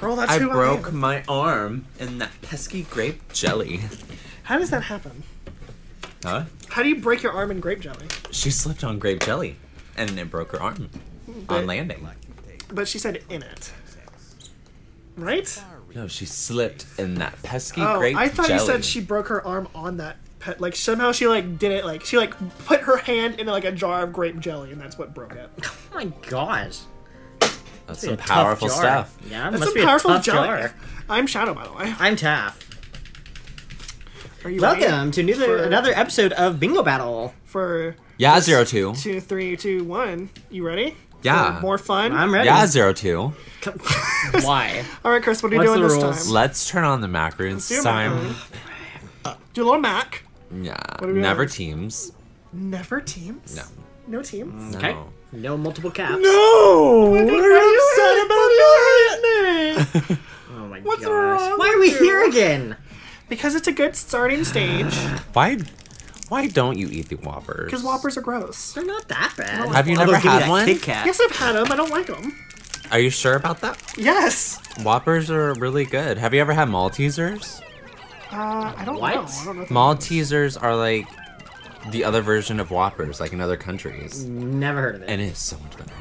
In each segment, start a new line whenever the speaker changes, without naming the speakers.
Girl, that's
I
who I
broke
am.
my arm in that pesky grape jelly.
How does that happen?
Huh?
How do you break your arm in grape jelly?
She slipped on grape jelly, and it broke her arm
But-
on landing.
But she said in it. Right?
No, she slipped in that pesky
Oh,
grape
I thought
jelly.
you said she broke her arm on that pet. Like somehow she like did it. Like she like put her hand in like a jar of grape jelly, and that's what broke it.
Oh my gosh.
That's some powerful stuff.
Yeah, it
That's
must
a
be
powerful
a tough
jelly.
jar.
I'm Shadow, by the way.
I'm Taff.
Are you?
Welcome to another,
For-
another episode of Bingo Battle.
for
Yeah, zero two.
two, three, two, one. You ready?
Yeah.
For more fun.
I'm ready.
Yeah, zero two.
Why?
All right, Chris. What are you
What's
doing this
rules?
time?
Let's turn on the macaroons
do
this
mac.
time.
Do a little Mac.
Yeah, never
doing?
teams.
Never teams.
No.
No teams.
Okay.
No.
No multiple caps.
No. What are
you
upset about doing it?
Oh my
What's
gosh.
wrong
Why are we
you?
here again?
Because it's a good starting stage.
Why? Why don't you eat the Whoppers?
Because Whoppers are gross.
They're not that bad.
Have you
Although,
never
give me
had
that
one?
Kit Kat.
Yes, I've had them. I don't like them.
Are you sure about that?
Yes.
Whoppers are really good. Have you ever had Maltesers?
Uh, I don't
What?
know. I don't know.
Maltesers are like the other version of Whoppers, like in other countries,
Never heard of it.
and it's so much better.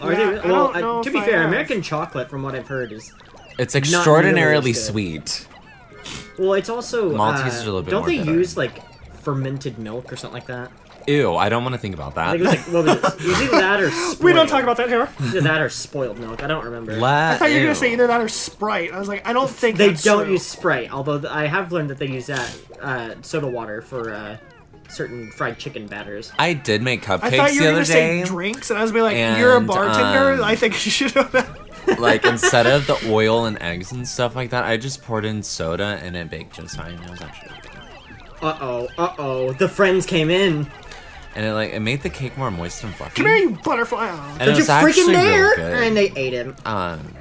Are
Yeah,
they-
I
well,
don't know
uh, to be
I
fair,
have.
American chocolate, from what I've heard, is
It's extraordinarily
as
sweet.
well. It's also
Maltesers
uh,
are a little bit
Don't
more
they
bitter.
use like fermented milk or something like that?
Ew, I don't want to think about
I
that.
think it was like what was it? It was either that or spoiled.
We don't talk about that here.
either that or spoiled milk. I don't remember.
Let,
I thought you were gonna say either that or Sprite. I was like, I don't think
they
that's
don't
true.
use Sprite, although I have learned that they use that uh, soda water for uh, certain fried chicken batters.
I did make cupcakes
I thought
cupcakes
you
the
were
other
gonna say
day.
drinks, and I was be like, you're a bartender.
um,
I think you should know that.
like instead of the oil and eggs and stuff like that, I just poured in soda and it baked just fine. It was actually really good.
Uh oh, uh oh, the friends came in.
and it like it made the cake more moist and fluffy.
Come here, you butterfly. Oh.
And it
They're
was
just
actually
freaking there,
real good.
and they ate him.
um,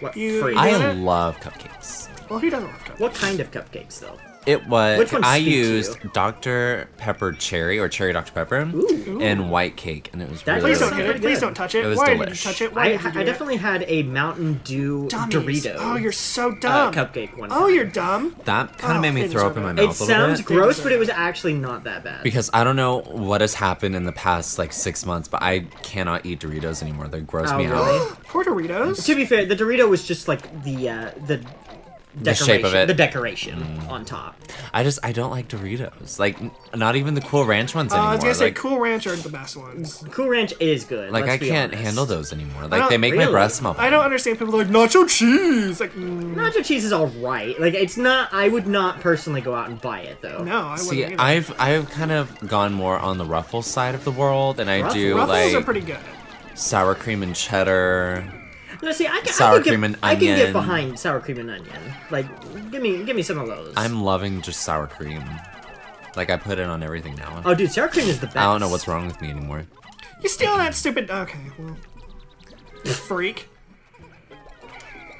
What
You-
I love cupcakes.
Well, he doesn't love cupcakes.
What kind of cupcakes though?
It was.
Which ones
I used? Dr Pepper cherry or cherry Dr Pepper
Ooh.
and white cake, and it was
That
really.
Please
does
don't
sound
hit it. Please don't touch it.
It was
Why did you touch it? Why
I,
did you do
I
it?
definitely had a Mountain Dew
Dummies.
Dorito.
Oh, you're so dumb.
uh,
dumb.
cupcake one.
Oh,
time.
you're dumb.
that kind of
Oh,
made me throw up in my mouth
It
a little bit.
It sounds
bit.
gross, but it was actually not that bad.
because I don't know what has happened in the past like six months, but I cannot eat Doritos anymore. They gross
Oh,
me
really?
out.
Poor Doritos.
to be fair, the Dorito was just like the uh, the
The shape
decoration,
of it.
the decoration on top.
I just I don't like Doritos. Like not even the Cool Ranch ones
Uh,
anymore.
I was gonna say
like,
Cool Ranch are the best ones.
Cool Ranch is good.
like
let's
I
be
can't
honest.
handle those anymore. Like they make my breath smell.
I don't understand people like nacho cheese. Like, mm,
Nacho cheese is all right. Like it's not. I would not personally go out and buy it though.
no, I wouldn't.
See,
either.
I've I've kind of gone more on the Ruffles side of the world, and I do
Ruffles?
Ruffles are pretty good.
sour cream and cheddar.
No, see, I can,
Sour
I can
cream
get,
and
I can get behind sour cream and onion. Like, give me, give me some of those.
I'm loving just sour cream. Like I put it on everything now.
Oh, dude, sour cream is the best.
I don't know what's wrong with me anymore.
You stealing that stupid? Okay, well, you freak.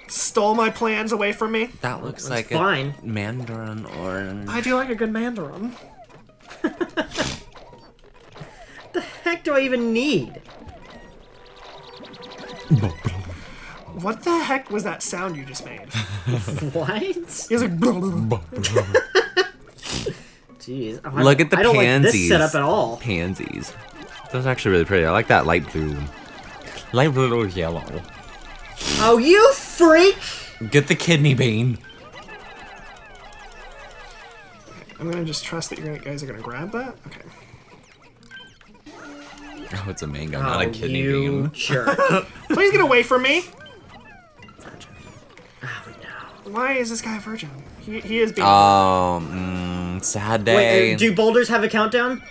Stole my plans away from me.
That looks
That's
like
fine.
a mandarin orange.
I do like a good mandarin.
The heck do I even need?
What the heck was that sound you just made?
What?
He was like, "Blah, blah, blah."
Jeez. Oh,
Look at the
I don't like this setup at all.
Pansies. That's actually really pretty. I like that light blue. Light blue or yellow.
Oh, you freak!
Get the kidney bean.
I'm gonna just trust that you guys are gonna grab that. Okay.
Oh, it's a mango, not a
Oh,
kidney
you
bean.
jerk.
Please get away from me.
No.
Why is this guy a virgin? He, he is being.
Oh, mm, sad day.
Wait, uh, do boulders have a countdown?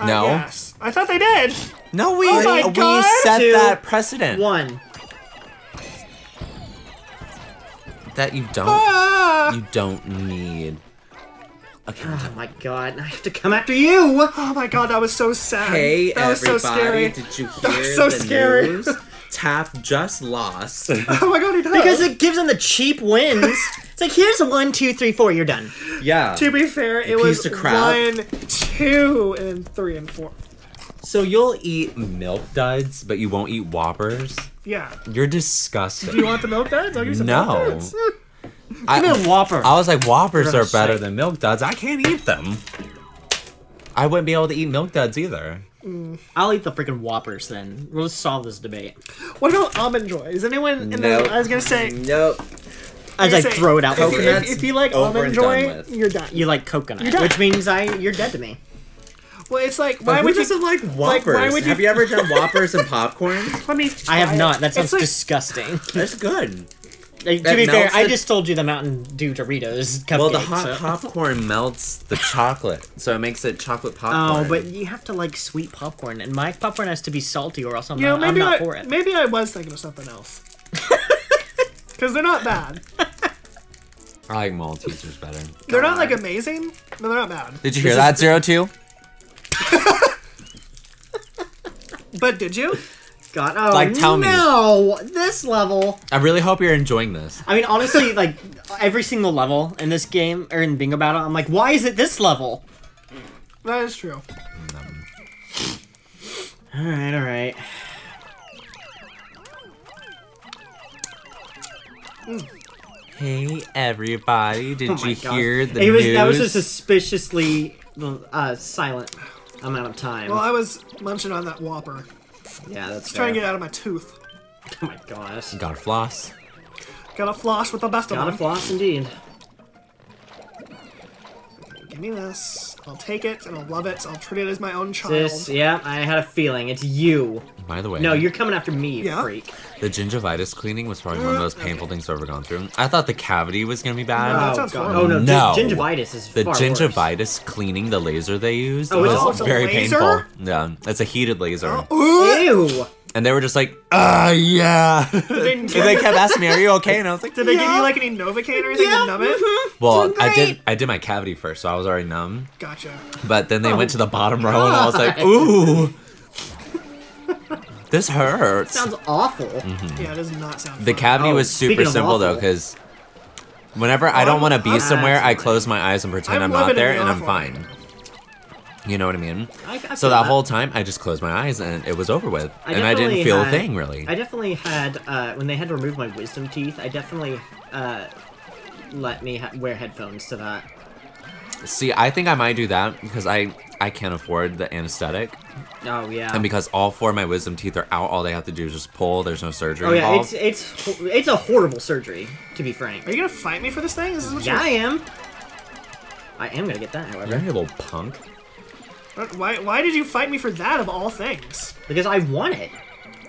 Uh,
no.
Yes. I thought they did.
no, we
Oh my
we
God.
set
Two,
that precedent
One.
that you don't
Ah!
you don't need. Okay.
Oh my god, I have to come after you!
Oh my god, that was so sad.
Hey
that was so scary.
did you
That
hear
was so
the
scary.
news? Taff just lost.
Oh my god, he does.
Because it gives them the cheap wins. it's like, here's one, two, three, four, you're done.
yeah.
to be fair, it was one, two, and three and four.
So you'll eat milk duds, but you won't eat Whoppers?
Yeah.
You're disgusting.
Do you want the milk duds? I'll give you some
No.
milk duds.
I,
Give me a Whopper.
I was like, Whoppers are better
sake.
than milk duds. I can't eat them. I wouldn't be able to eat milk duds either. Mm.
I'll eat the freaking Whoppers then. We'll just solve this debate.
What about almond joy? Is anyone? In
Nope.
the, I was gonna say.
Nope.
As
I
I
say,
throw it out.
If,
Coconuts,
if, if you like almond joy,
done
you're done.
You like coconut,
You're done.
which means I you're dead to me.
well, it's like why would you?
doesn't like
like,
Whoppers?
why would you-
Have you ever done Whoppers and popcorn?
Let me.
I have
try
not. That sounds
like,
disgusting.
That's good.
Like, to be fair,
melts
I just told you the Mountain Dew Doritos cupcake.
Well, the hot
so-
popcorn melts the chocolate, so it makes it chocolate oh, popcorn.
Oh, but you have to like sweet popcorn, and my popcorn has to be salty, or else I'm,
You know,
not, I'm
maybe
not
I,
for it.
maybe I was thinking of something else. Because they're not bad.
I like Maltesers better.
They're not like amazing, but they're not bad.
Did you hear that, Zero Two?
But did you?
God, oh
Like, tell me.
no, this level.
I really hope you're enjoying this.
I mean, honestly, like every single level in this game or in Bingo Battle, I'm like, why is it this level?
That is true.
All right, all right.
Hey everybody, did
Oh
you
gosh.
hear the
it was,
news?
That was a suspiciously uh, silent amount of time.
Well, I was munching on that Whopper,
yeah, that's
trying to
fair.
get out of my tooth.
Oh my gosh.
Gotta floss.
Gotta floss with the best of them.
Gotta floss indeed.
Give me this. I'll take it and I'll love it. I'll treat it as my own child.
This, yeah, I had a feeling. It's you.
By the way,
No, you're coming after me,
Yeah?
freak.
the gingivitis cleaning was probably one of the most painful things I've ever gone through. I thought the cavity was gonna be bad.
No, that
oh,
sounds
Oh, no,
No.
gingivitis is
the
far
gingivitis cleaning, the laser they used,
Oh,
was
oh,
very
laser?
painful. Yeah, it's a heated laser.
Ooh.
Ew.
And they were just like, ah, yeah.
they-
and they kept asking me, are you okay? And I was like,
Did they give you like any Novocaine or anything to numb it?
Well, I did. I did my cavity first, so I was already numb.
Gotcha.
But then they
Oh,
went to the bottom row, and I was like, ooh, this hurts.
Sounds awful.
Yeah, it does not sound
the
fun.
cavity
Oh,
was super
speaking of
simple though, because whenever I don't want to be
I'm-
somewhere, I close my eyes and pretend
I'm
I'm, not there,
the
and I'm fine. You know what I mean?
I, I
So
feel
that whole time, I just closed my eyes, and it was over with,
I
and I didn't
definitely
feel a thing really.
I definitely had uh, when they had to remove my wisdom teeth. I definitely uh, let me ha- wear headphones to that.
See, I think I might do that because I I can't afford the anesthetic,
Oh yeah.
and because all four of my wisdom teeth are out, all they have to do is just pull. There's no surgery
oh yeah,
involved.
it's it's it's a horrible surgery to be frank.
Are you gonna fight me for this thing? This what
Yeah, I
you're-
am. I am gonna get that,
You're
however,
a little punk.
Why? Why did you fight me for that of all things?
because I want it.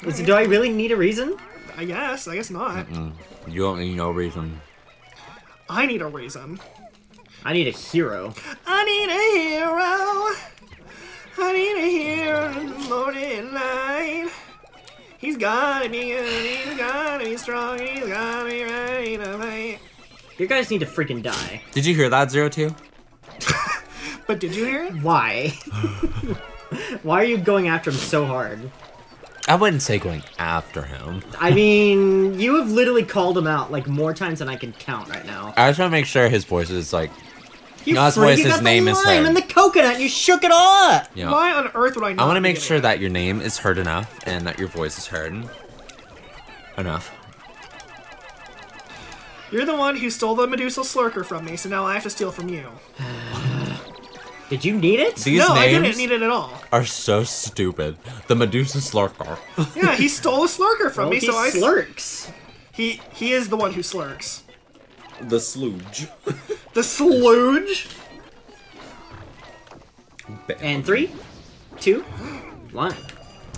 Is, do I really need a reason?
I guess. I guess not.
You don't need no reason.
I need a reason.
I need a hero.
I need a hero. I need a hero in the morning and night. He's gotta be good. He's gotta be strong. He's gotta be ready to fight.
You guys need to freaking die.
Did you hear that, Zero Two?
But did you hear it?
Why? Why are you going after him so hard?
I wouldn't say going after him.
I mean, you have literally called him out like more times than I can count right now.
I just want to make sure his voice is like,
You
No, that's
freak,
why
you
his
got
name
the
is
lime
heard.
and the coconut. You shook it all up.
you.
Why on earth would I not?
I want to make sure
it?
that your name is heard enough and that your voice is heard enough.
You're the one who stole the Medusal Slurker from me, so now I have to steal from you.
Did you need it?
These
no, I didn't need it at all.
are so stupid. The Medusal Slurker.
Yeah, he stole a Slurker from
well,
me,
he
so I.
slurks.
He he is the one who slurks.
the Slooge.
The slooge.
And three, two, one.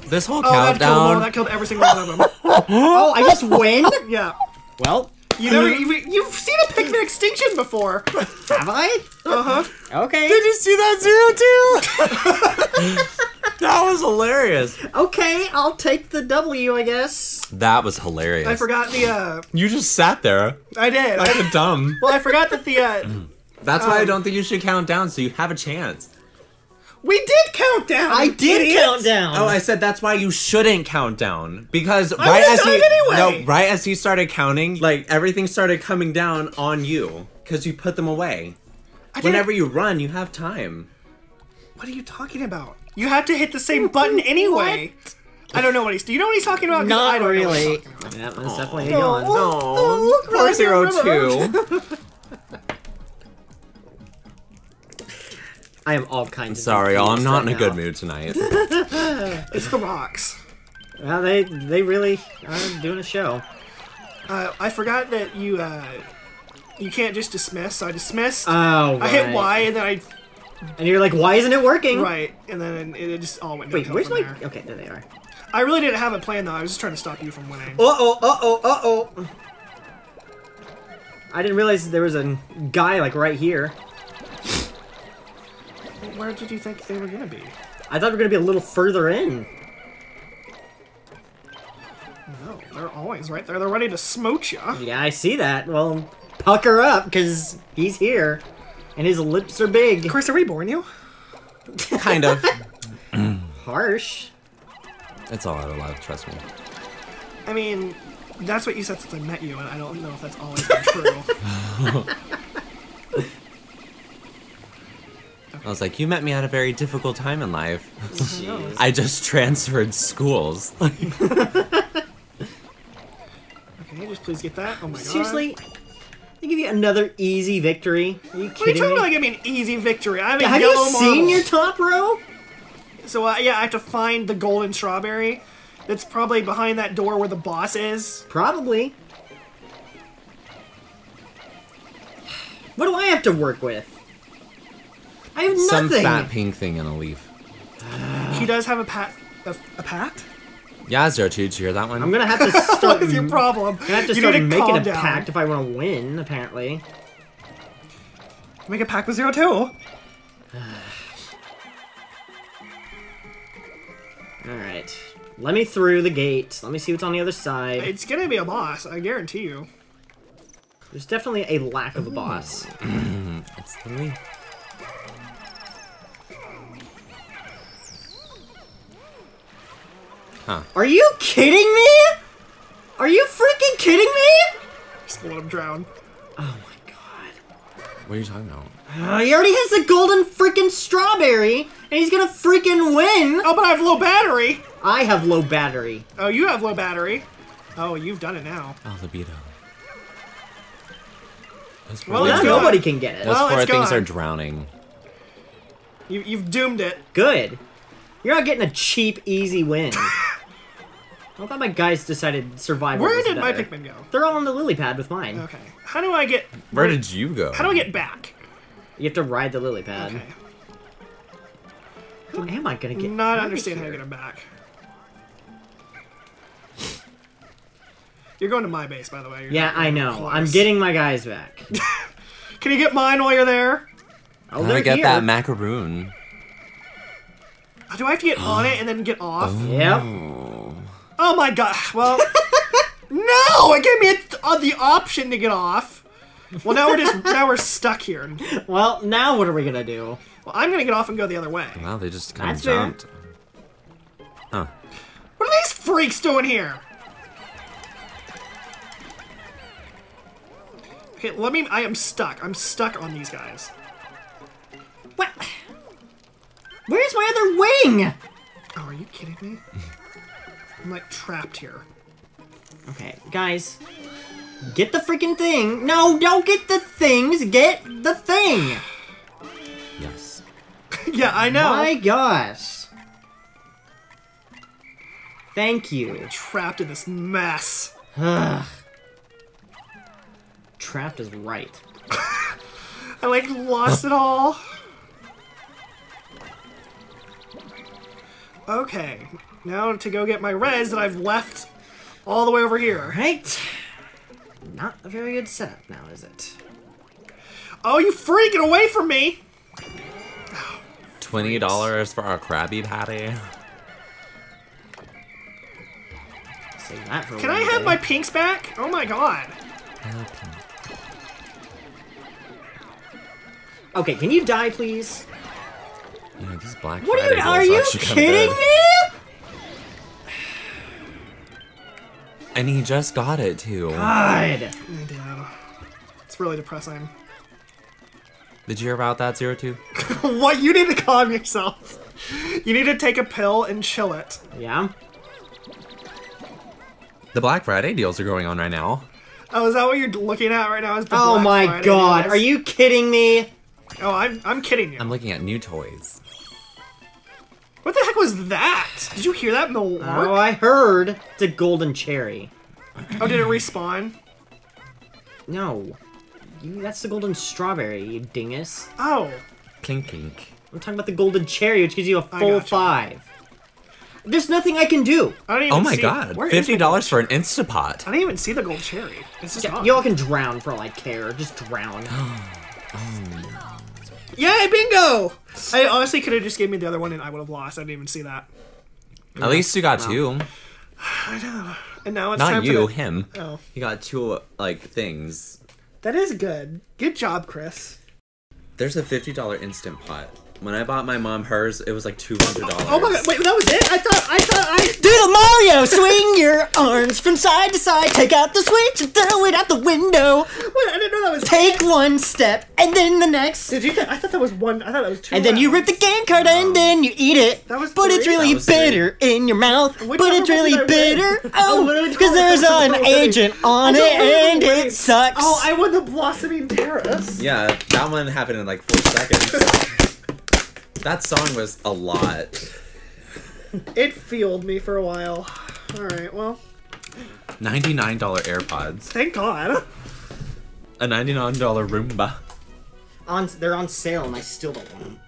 This whole
Oh, that killed them That killed every single one of them.
Oh, I just win.
yeah.
Well,
You never. You, you've seen a Pikmin extinction before.
have I?
Uh huh.
Okay.
Did you see that zero two? that was hilarious.
Okay, I'll take the W, I guess.
That was hilarious.
I forgot the. uh
You just sat there
I did.
like a dumb.
well, I forgot that the. uh
That's why I
Um,
don't think you should count down, so you have a chance.
We did count down.
I did
idiot.
count down.
Oh, I said that's why you shouldn't count down because right as he
anyway.
no, right as he started counting, like everything started coming down on you because you put them away.
I didn't-
Whenever you run, you have time.
What are you talking about? You have to hit the same button anyway. I don't know what he's. Do you know what he's talking about? 'Cause I
Not
don't know what he's
really.
talking about.
Yeah, that's definitely a
No.
yawn.
No, poor.
I am all kinds of
Sorry, y'all. I'm
confused
not in a good
now.
mood tonight.
It's the rocks.
Well, they they really are doing a show.
Uh, I forgot that you. Uh, you can't just dismiss. So I dismissed.
Oh,
I hit. Y and then I
and you're like, why isn't it working?
right, and then it, it just all went.
Wait, where's my?
there.
Okay, there they are.
I really didn't have a plan though. I was just trying to stop you from winning.
Uh oh, uh oh, uh oh. I didn't realize there was a guy like right here.
Where did you think they were gonna be?
I thought we were gonna be a little further in.
No, they're always right there. They're ready to smote you.
Yeah, I see that. Well, pucker up, because he's here. And his lips are big.
Chris, are we boring you?
kind of.
Harsh.
It's all out of love. Trust me.
I mean, that's what you said since I met you, and I don't know if that's always been true.
I was like, you met me at a very difficult time in life.
Jeez.
I just transferred schools.
Okay, just please get that. Oh my god.
Seriously? They give you another easy victory? Are you
What are you talking
me?
about? Give me an easy victory. I'm a
Have
yellow
you seen
marble.
your top row?
So uh, yeah, I have to find the golden strawberry. That's probably behind that door where the boss is.
Probably. What do I have to work with? I have
Some
nothing.
fat pink thing in a leaf.
He does have a pat. A, a pact?
Yeah, Zero Two, did you hear that one?
I'm gonna have to start.
What is your problem?
I'm gonna have to
you
start
to
making
calm
a
down.
pact if I want to win. Apparently.
Make a pact with Zero Two.
All right. Let me through the gate. Let me see what's on the other side.
It's gonna be a boss, I guarantee you.
There's definitely a lack of a boss.
It's the Huh.
Are you kidding me? Are you freaking kidding me?
Just let him drown.
Oh my god.
What are you talking about?
Uh, he already has the golden freaking strawberry, and he's gonna freaking win.
Oh, but I have low battery.
I have low battery.
Oh, you have low battery. Oh, you've done it now.
Oh, libido. Those
Well,
poor
it's
Now
things-
gone.
nobody can get it.
Those
Well,
poor things
gone.
are drowning.
You, you've doomed it.
Good. You're not getting a cheap, easy win. I thought my guys decided survival
Where
was
did my. Pikmin go?
They're all on the lily pad with mine.
Okay. How do I get?
Where did you go?
How do I get back?
You have to ride the lily pad.
Okay.
How am I gonna get?
Not
out of
understand how to get him back. You're going to my base, by the way. You're
Yeah, I know.
close.
I'm getting my guys back.
Can you get mine while you're there?
Oh,
How do
they're
I get
here.
that macaroon?
Do I have to get on it and then get off? Oh.
Yep.
Oh my god. Well, no! It gave me a, uh, the option to get off. Well, now we're just now we're stuck here.
Well, now what are we gonna do?
Well, I'm gonna get off and go the other way.
Wow, they just kind of
That's fair.
jumped. Huh.
What are these freaks doing here? Okay, let me. I am stuck. I'm stuck on these guys.
What? Where's my other wing?
Oh, are you kidding me? I'm like trapped here.
Okay, guys. Get the freaking thing. No, don't get the things. Get the thing.
Yes.
yeah, I know.
My gosh. Thank you.
Trapped in this mess.
Ugh. Trapped is right.
I like lost it all. Okay, now to go get my res that I've left all the way over here.
Right? Not a very good setup now, is it?
Oh, you freak! Get away from me!
Twenty dollars for our Krabby Patty.
Save that for
Can I have
day.
my pinks back? Oh my god.
Okay, can you die, please?
Yeah, these Black
What are you? Are you kidding me?
And he just got it too.
God.
Oh, I did. It's really depressing.
Did you hear about that, Zero Two?
what? You need to calm yourself. You need to take a pill and chill it.
Yeah.
The Black Friday deals are going on right now.
Oh, is that what you're looking at right now? Is the
Oh
Black
my
Friday
god,
deals?
are you kidding me?
Oh, I'm I'm kidding you.
I'm looking at new toys.
What the heck was that? Did you hear that in the
Oh. I heard it's a golden cherry.
Oh, did it respawn?
No. You, that's the golden strawberry, you dingus.
Oh,
Kink kink.
I'm talking about the golden cherry, which gives you a full
gotcha.
five. There's nothing I can do.
I don't even
Oh my
see-
god,
where is
fifty dollars for an Instapot.
I didn't even see the gold cherry. It's just
Yeah, y'all can drown for all I care. Just drown.
Oh, Yay, bingo! I honestly could have just gave me the other one and I would have lost. I didn't even see that.
At least you got two. I know.
And now it's
Not
time
you,
for the...
him.
Oh,
He got two like things.
that is good. Good job, Chris.
There's a fifty dollar instant pot. When I bought my mom hers, it was like two hundred dollars.
Oh my god! Wait, that was it? I thought I thought I.
Do the Mario! Swing your arms from side to side. Take out the switch and throw it out the window.
Wait, I didn't know that was.
Take one step and then the next.
Did you? Th- I thought that was one. I thought that was two.
And then you rip the game card and then you eat it.
That was
but it's really
That was three.
bitter in your mouth.
Which
but it's really
did I win?
bitter. Oh, because there's an
was
agent on it and
who
it sucks.
Oh, I won the blossoming terrace.
Yeah, that one happened in like four seconds. that song was a lot.
It fueled me for a while. All right. Well,
Ninety nine dollar AirPods.
thank God.
A ninety nine dollar Roomba.
on they're on sale and I still don't want them.